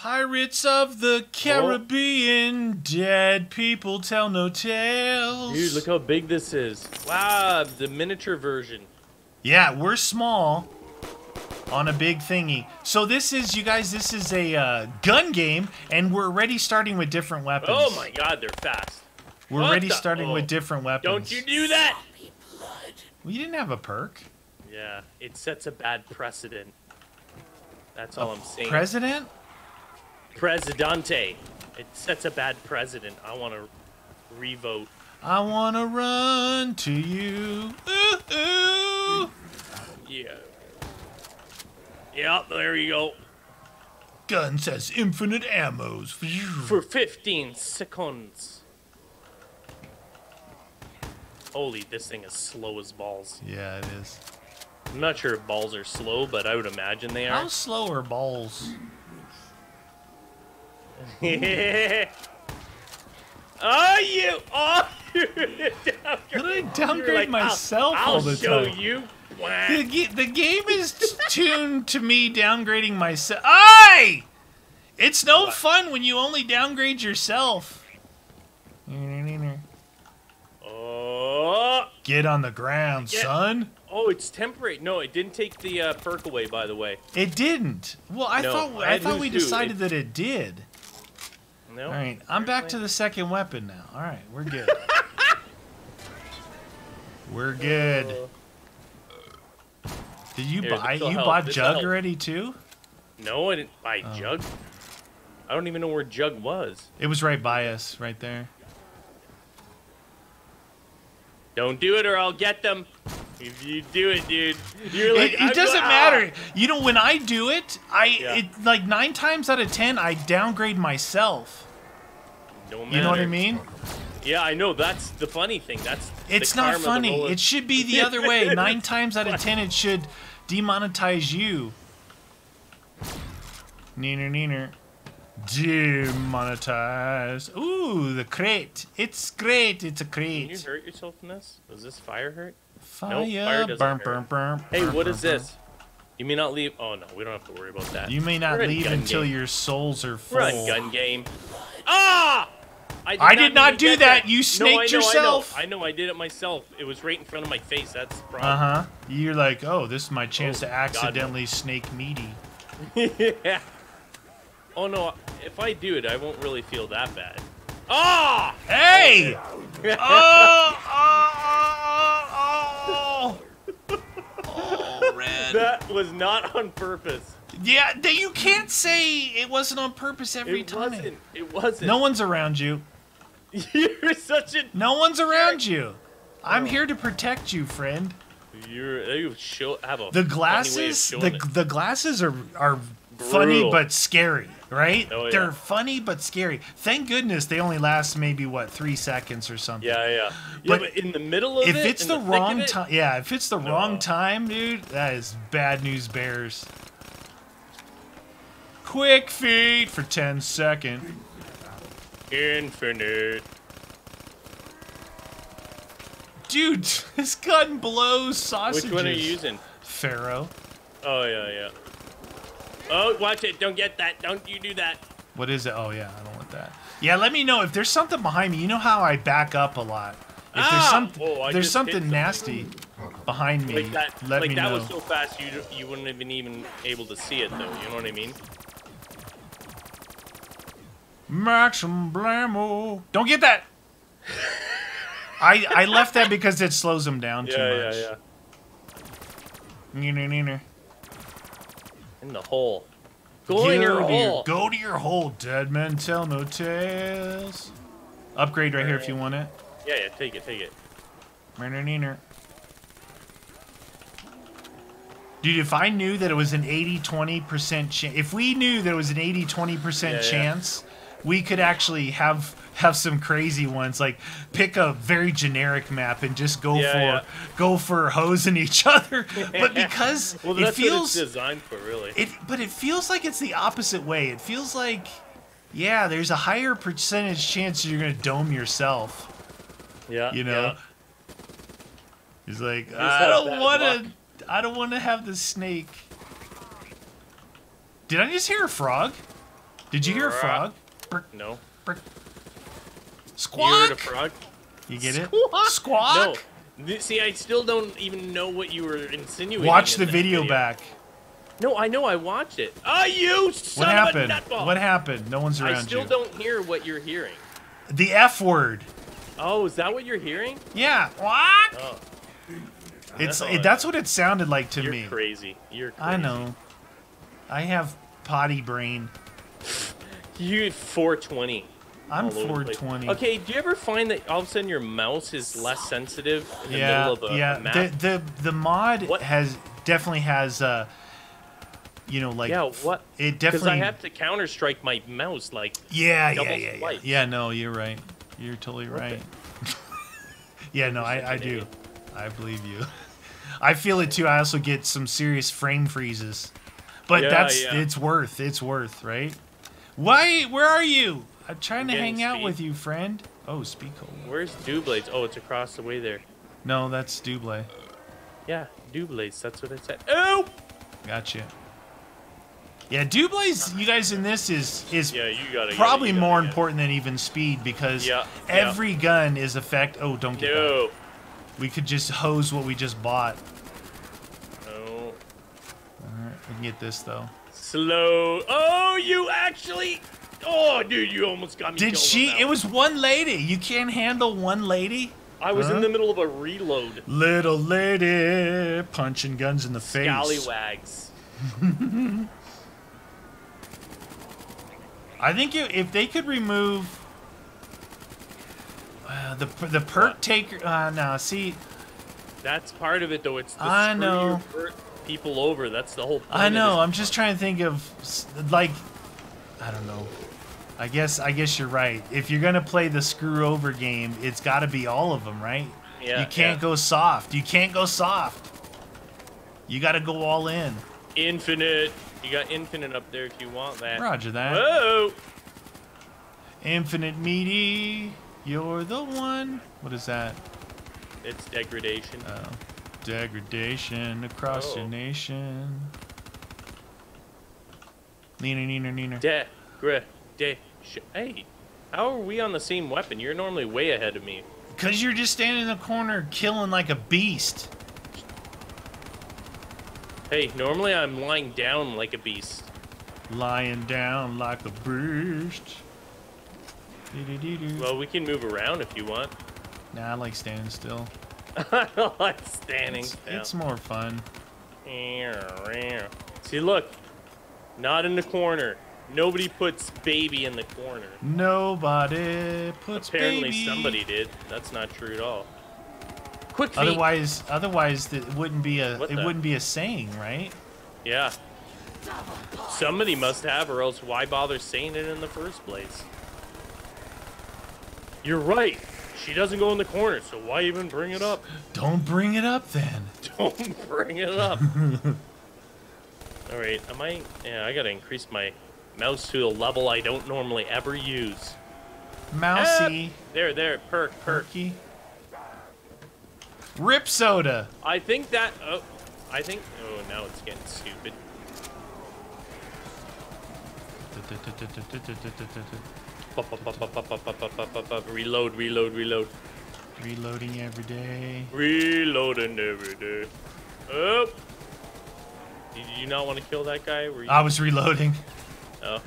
Pirates of the Caribbean, dead people tell no tales. Dude, look how big this is. Wow, the miniature version. Yeah, we're small on a big thingy. So this is, you guys, this is a uh, gun game, and we're already starting with different weapons. Oh my god, they're fast. We're what already starting oh. with different weapons. Don't you do that! We didn't have a perk. Yeah, it sets a bad precedent. That's all I'm saying. President? Presidente. It sets a bad precedent. I want to revote. I wanna run to you. Ooh, ooh. Yeah. Yeah, there you go. Gun says infinite ammos. For 15 seconds. Holy, this thing is slow as balls. Yeah, it is. I'm not sure if balls are slow, but I would imagine they are. How slow are balls? oh, you! Oh, you! Did I downgrade like, myself I'll, all I'll the show time? you. The, the game is tuned to me downgrading myself. I. It's no What? fun when you only downgrade yourself. Oh, Get on the ground, Yeah. son. oh, it's temporary. No, it didn't take the uh, perk away, by the way. It didn't. Well, I No, thought I I thought we decided It- that it did. No. All right, I'm back to the second weapon now. All right, we're good. we're good. Did you Here, buy? You help, bought this'll Jug already too? No, I didn't buy Oh. Jug. I don't even know where Jug was. It was right by us, right there. Don't do it or I'll get them. If you do it, dude, you're like. it, it doesn't matter. You know, when I do it, I Yeah. it like nine times out of ten, I downgrade myself. Don't You know what I mean? Yeah, I know. That's the funny thing. That's It's not funny. It should be the other way. Nine times out of ten, it should demonetize you. Neener, neener. Demonetize. Ooh, the crate. It's great. It's a crate. Can you hurt yourself in this? Does this fire hurt? Fire, fire doesn't burn, burn, burn. Hey, burn, what burn, is this? You may not leave. Oh no, we don't have to worry about that. You may not We're leave until game. your souls are full. We're on gun game. Ah! I I did mean not do get that. You snaked No, I know, yourself. I know, I know. I did it myself. It was right in front of my face. That's the Uh huh. You're like, oh, this is my chance Oh, to God, accidentally snake meaty. yeah. Oh no, if I do it, I won't really feel that bad. Ah! Hey! oh, oh, oh, oh, oh, red. That was not on purpose. Yeah, you can't say it wasn't on purpose every it time. wasn't. It wasn't. No one's around you. You're such a. No one's around you. I'm Oh. here to protect you, friend. You're. You show have a. The funny way of glasses, the it. the glasses are are funny but scary, right? Oh, yeah. They're funny but scary. Thank goodness they only last maybe what three seconds or something. Yeah, yeah. Yeah, But but, in the middle of if it, it's the, of wrong it, time, yeah, if it's the No. wrong time, dude, that is bad news bears. Quick feet for 10 seconds. Infinite. Dude, this gun blows sausages. Which one are you using? Pharo. Oh yeah, yeah. Oh, watch it! Don't get that! Don't you do that! What is it? Oh, yeah, I don't want that. Yeah, let me know if there's something behind me. You know how I back up a lot. If there's, Ah! some, Oh, I there's something something. nasty behind me, Like that, let like me that know. was so fast you you wouldn't have been even able to see it though. You know what I mean? Maximum blammo. Don't get that. I I left that because it slows them down too Yeah, much. yeah, yeah. Neener, neener. In the hole. Go in your Go to hole. Go to your hole, dead men tell no tales. Upgrade right here if you want it. Yeah, yeah. Take it, take it. Dude, if I knew that it was an 80-20% chance, if we knew that it was an 80-20% Yeah, yeah. chance, we could actually have have some crazy ones. Like pick a very generic map and just go Yeah, for yeah. go for hosing each other. but because Well, it feels designed for, really. it, but it feels like it's the opposite way. It feels like, yeah, there's a higher percentage chance you're gonna dome yourself. yeah. You know, he's like, I don't want to, I don't want to have the snake. Did I just hear a frog? Did you hear a frog? Brick, No. Brick. You Squawk. a frog? You get it? Squawk. Squawk. No. See, I still don't even know what you were insinuating. Watch in the that video, back. No, I know. I watched it. Ah, you son What happened? of a nutball! What happened? No one's around I still you. don't hear what you're hearing. The F word. Oh, is that what you're hearing? Yeah. What? Oh, It's it, that's what it sounded like to you're me. crazy. You're crazy. I know. I have potty brain. You 420. I'm all over 420. Okay, do you ever find that all of a sudden your mouse is less sensitive in the yeah, middle of a, yeah. map? The the the mod What? has definitely has uh, you know, like yeah, what? it Because definitely. I have to counter strike my mouse like yeah, yeah, yeah, yeah. Yeah, no, you're right. You're totally right. yeah, no, I I do. I believe you. I feel it too. I also get some serious frame freezes, but Yeah, that's yeah. it's worth. It's worth, right? Why? Where are you? I'm trying to hang out with you, friend. Oh, speak over. Where's Dewblades? Oh, it's across the way there. No, that's Duble. Yeah, Dewblades. That's what I said. Oh! Gotcha. Yeah, Duble's you guys in this is is Yeah, you got it. probably more important than even speed because Yeah, yeah. every gun is effect. Oh, don't get that. We could just hose what we just bought. No. All right, we can get this though. Slow. Oh, you actually. Oh, dude, you almost got me. Did she? It was one lady. You can't handle one lady. I was Huh? in the middle of a reload. Little lady punching guns in the face. Scallywags. I think if, if they could remove uh, the the perk What? taker. Uh, no, see, That's part of it, though. It's the I know. people over. That's the whole. Point I know. I'm just trying to think of like, I don't know. I guess I guess you're right. If you're gonna play the screw over game, it's got to be all of them, right? Yeah, you can't yeah. go soft. You can't go soft. You got to go all in. Infinite. You got infinite up there if you want that. Roger that. Whoa! Infinite meaty, you're the one. What is that? It's degradation. Oh, degradation across oh. your Oh. nation. Neener, neener, neener. Degradation. Hey, how are we on the same weapon? You're normally way ahead of me. Cause you're just standing in the corner killing like a beast. Hey, normally I'm lying down like a beast. Lying down like a beast. Well, we can move around if you want. Nah, I like standing still. I like standing It's, still. it's more fun. See, look. Not in the corner. Nobody puts baby in the corner. Nobody puts Apparently baby. somebody did. That's not true at all. Quick feet. Otherwise, otherwise it wouldn't be a What it the- wouldn't be a saying, right? Yeah. Somebody must have, or else why bother saying it in the first place? You're right. She doesn't go in the corner, so why even bring it up? Don't bring it up then. Don't bring it up. All right, am I? Yeah, I gotta increase my mouse to a level I don't normally ever use. Mousy, Ah, there, there, perk, perk. perky. Rip soda. I think that. Oh, I think. Oh, now it's getting stupid. Reload, reload, reload. Reloading every day. Reloading every day. Oh. Did you not want to kill that guy? Were you? I was reloading. Oh.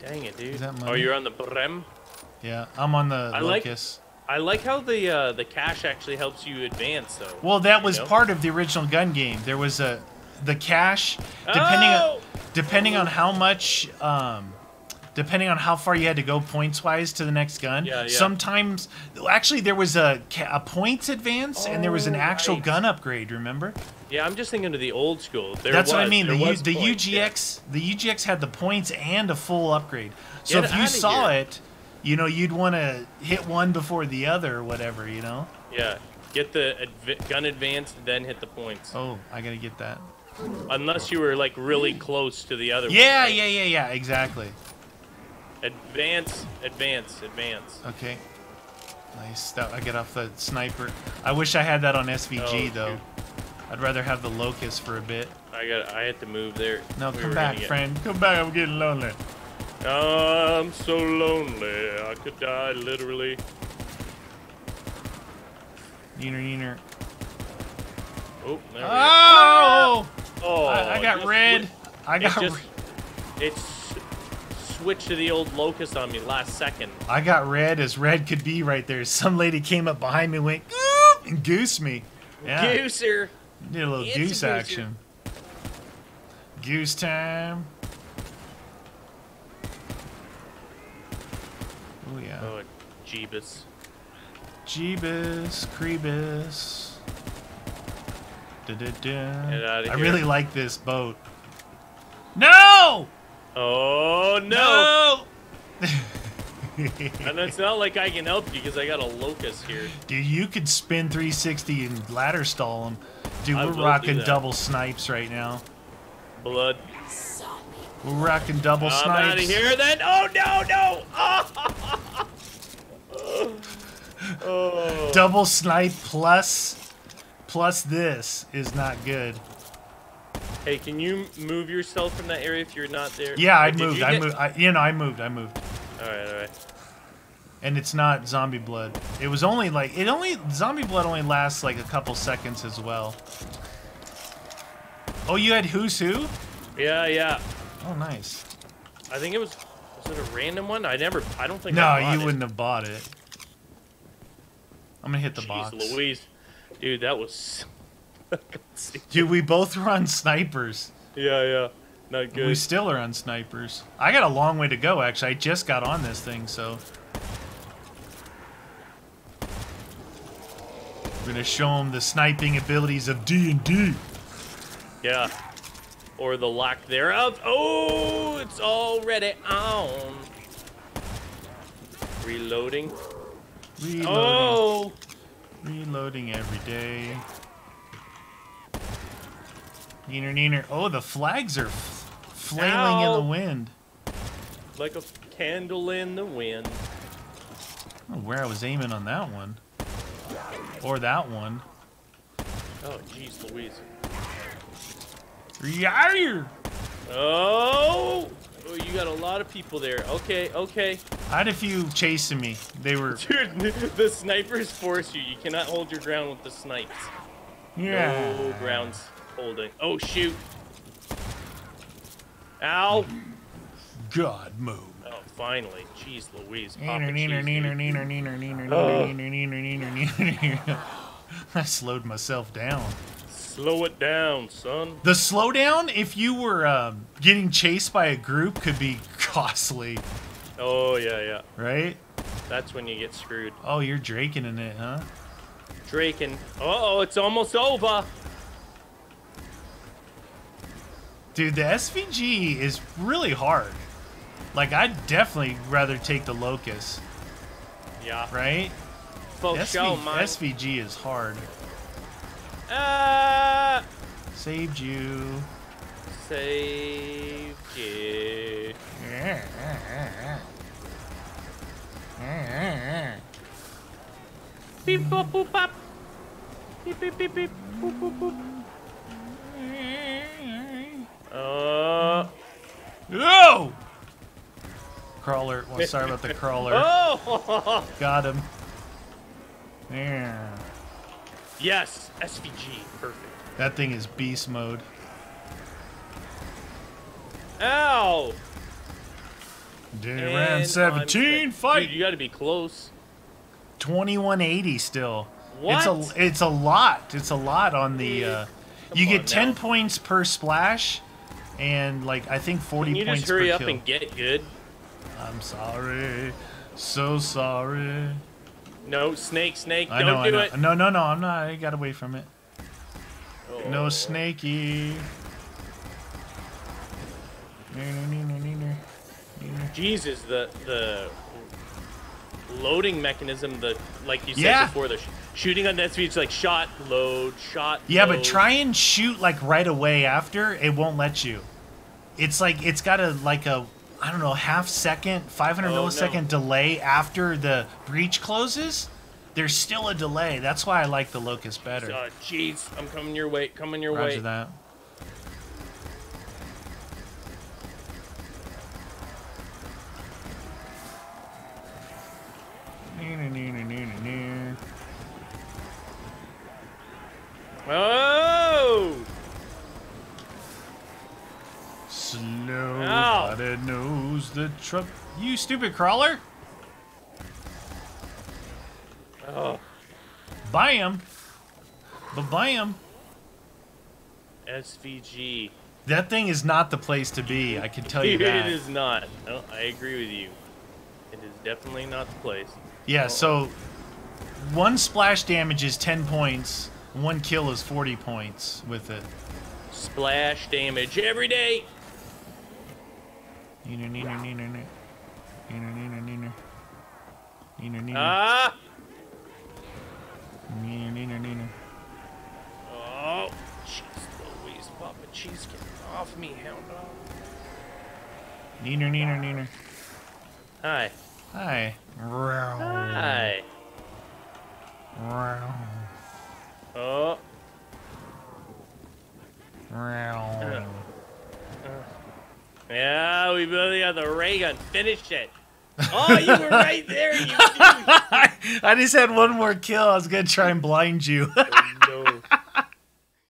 Dang it, dude. Is that Oh, you're on the Brem? Yeah, I'm on the I like- locus. I like how the uh, the cash actually helps you advance, though. Well, that was know? part of the original gun game. There was a the cash depending Oh! on depending on how much um depending on how far you had to go points wise to the next gun. Yeah, yeah. Sometimes actually there was a a points advance and there was an Oh, actual right. gun upgrade, remember? Yeah, I'm just thinking of the old school. There That's what I mean. The U, the points, yeah. UGX the UGX had the points and a full upgrade. So Get if you saw here. it, you know, you'd want to hit one before the other or whatever, you know? Yeah, get the adv- gun advanced, then hit the points. Oh, I got to get that. Unless you were like really close to the other. one, Yeah, right? yeah, yeah, yeah, exactly. Advance, advance, advance. Okay. Nice. That I get off the sniper. I wish I had that on SVG Oh, though. shoot. I'd rather have the locus for a bit. I got. I had to move there. No, We come back, get- friend. Come back. I'm getting lonely. I'm so lonely. I could die literally. Neener, neener. Oh, there we go. Oh! Oh, I, I got red. swi- I It got. just. It's switched to the old locus on me last second. I got red as red could be right there. Some lady came up behind me, went "Goop," and goose me. Yeah, Gooser. did a little It's goose gooser. action. Goose time. Oh yeah. Oh, Jeebus. Jeebus, Creebus. Da-da-da. Get outta I here. really like this boat. No! Oh no! No! And it's not like I can help you because I got a locus here. Dude, you could spin 360 and ladder stall them. Dude, I we're rocking double snipes right now. Blood. We're rocking double I'm snipes. out of here then. Oh no no! Oh. oh. Double snipe plus plus this is not good. Hey, can you move yourself from that area if you're not there? Yeah, I moved. I moved. I, you know, I moved. I moved. All right, all right. And it's not zombie blood. It was only like it only zombie blood only lasts like a couple seconds as well. Oh, you had who's who? Yeah, yeah. Oh, nice. I think it was. Was it a random one? I never. I don't think. No, I you it. wouldn't have bought it. I'm gonna hit the Jeez box. Louise, dude, that was. Dude, we both were on snipers. yeah, yeah. Not good. We still are on snipers. I got a long way to go, actually. I just got on this thing, so. I'm gonna show them the sniping abilities of D and D. Yeah. Or the lack thereof. Oh, it's already on. Reloading. Reloading, Oh, reloading every day. Neener, neener. Oh, the flags are flailing in the wind. like a candle in the wind. I don't know where I was aiming on that one. Or that one. Oh, jeez, Louise. Yar! Oh, oh, you got a lot of people there. Okay, okay. I had a few chasing me. They were. Dude, the snipers force you. You cannot hold your ground with the snipes. Yeah. No grounds holding. Oh, shoot. Ow. God move. Oh, finally. Jeez Louise. I slowed myself down. Slow it down, son. The slowdown, if you were um, getting chased by a group, could be costly, Oh, yeah, yeah. right? That's when you get screwed. Oh, you're draking in it, huh? Drakon. Uh-oh, it's almost over. Dude, the SVG is really hard. Like, I'd definitely rather take the Locus, Yeah. right? Folks, show SV. SVG is hard. Ah, Saved you. save you. Beep, boop, boop, bop. Beep, beep, beep, beep. Boop, boop, boop. Uh, No! Crawler. Well, sorry about the crawler. oh! Got him. Yeah. yes, SVG. Perfect. That thing is beast mode. Ow! Dude, And round I'm 17, fight! Dude, you gotta be close. 2180 still. What? It's a it's a lot. It's a lot on the uh you get 10 now. points per splash and like I think 40 Can you points just hurry per up kill. and get good? I'm sorry. So sorry. No, snake, snake, I don't know, do know. it. No, no, no, I'm not. I got away from it. Oh. No snaky. Jesus, the the loading mechanism, the like you said Yeah. before, the sh- shooting on that speed, like shot, load, shot. Yeah, load. but try and shoot like right away after, it won't let you. It's like it's got a like a I don't know, half second, 500 Oh, no. millisecond delay after the breach closes there's still a delay. That's why I like the Locus better. Oh, jeez. I'm coming your way. Coming your Roger way. that. Oh! Butted nose the truck. You stupid crawler! Oh. Buy him. But buy him. SVG. That thing is not the place to be. I can tell you it that. is not. No, I agree with you. It is definitely not the place. Yeah, so one splash damage is 10 points, one kill is 40 points with it. Splash damage every day. Neener, neener, neener, neener. Neener, neener, neener. Neener, neener. Ah! Neener, neener, neener. Oh, jeez Louise, Papa Cheese, get off me, hound dog. Neener, neener, neener. Hi. Hi. Hi. Oh, yeah, we both got the ray gun. Finish it. Oh, you were right there, you dude. I just had one more kill. I was gonna try and blind you. Oh, no.